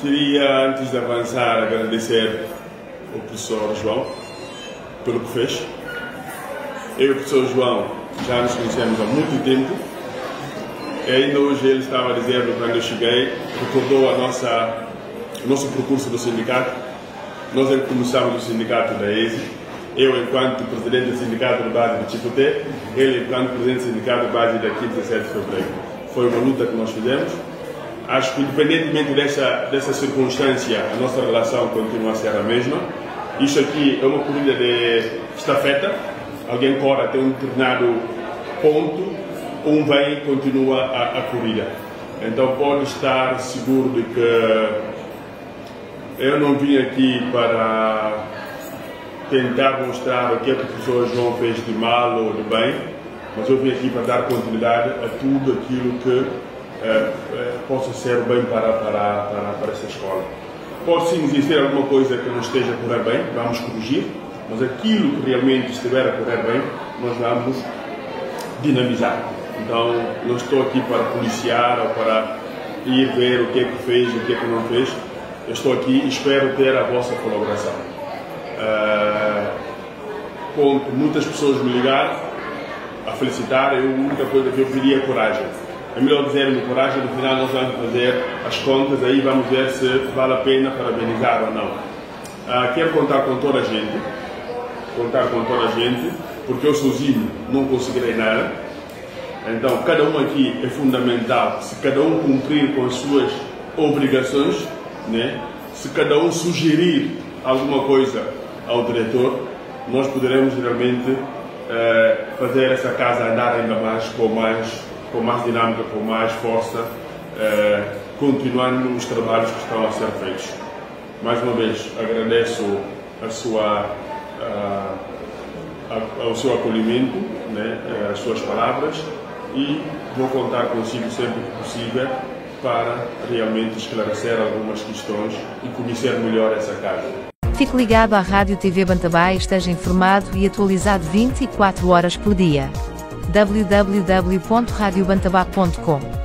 queria, antes de avançar, agradecer o professor João pelo que fez. Eu e o professor João já nos conhecemos há muito tempo. E ainda hoje ele estava dizendo, quando eu cheguei, recordou a nossa, o nosso percurso do sindicato. Nós começamos o sindicato da ESI. Eu, enquanto presidente do sindicato de base de Chicoté, ele, enquanto presidente do sindicato de base daqui, 17 de fevereiro. Foi uma luta que nós fizemos. Acho que, independentemente dessa, dessa circunstância, a nossa relação continua a ser a mesma. Isto aqui é uma corrida de estafeta. Alguém corre até um determinado ponto, um vem e continua a, a corrida. Então pode estar seguro de que eu não vim aqui para tentar mostrar o que, é que o professor João fez de mal ou de bem, mas eu vim aqui para dar continuidade a tudo aquilo que possa ser bem para, para, para, para essa escola. Pode sim existir alguma coisa que não esteja a correr bem, vamos corrigir, mas aquilo que realmente estiver a correr bem, nós vamos dinamizar. Então, não estou aqui para policiar ou para ir ver o que é que fez e o que é que não fez. Eu estou aqui e espero ter a vossa colaboração. Uh, ponto, muitas pessoas me ligaram a felicitar, eu, a única coisa que eu pedi é coragem. É melhor dizer-me coragem, no final nós vamos fazer as contas, aí vamos ver se vale a pena parabenizar ou não. Uh, quero contar com toda a gente, contar com toda a gente, porque eu sozinho não conseguirei nada. Então, cada um aqui é fundamental. Se cada um cumprir com as suas obrigações, né? se cada um sugerir alguma coisa ao diretor, nós poderemos realmente eh, fazer essa casa andar ainda mais com mais, com mais dinâmica, com mais força, eh, continuando os trabalhos que estão a ser feitos. Mais uma vez, agradeço a sua, a, a, o seu acolhimento, né, as suas palavras e vou contar consigo sempre que possível para realmente esclarecer algumas questões e conhecer melhor essa casa. Fique ligado à Rádio TV Bantabá e esteja informado e atualizado 24 horas por dia. www.radiobantabá.com